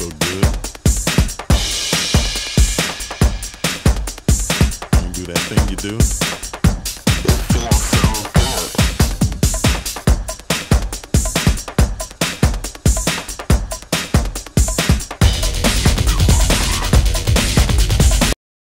so good. You do that thing you do.